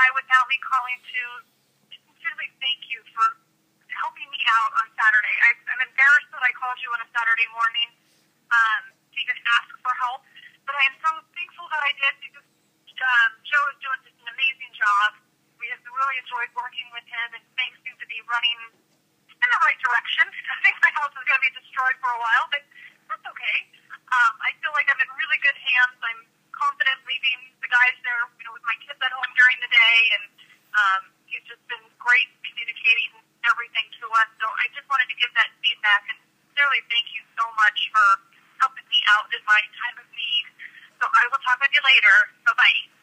go by without me calling to sincerely thank you for helping me out on Saturday. I, I'm embarrassed that I called you on a Saturday morning um, to even ask for help, but I am so thankful that I did because um, Joe is doing just an amazing job. We have really enjoyed working with him, and things seem to be running in the right direction. I think my house is going to be destroyed for a while, but that's okay. Um, I feel like I'm in really good hands. I'm um, he's just been great communicating everything to us. So I just wanted to give that feedback and sincerely thank you so much for helping me out in my time of need. So I will talk with you later. Bye bye.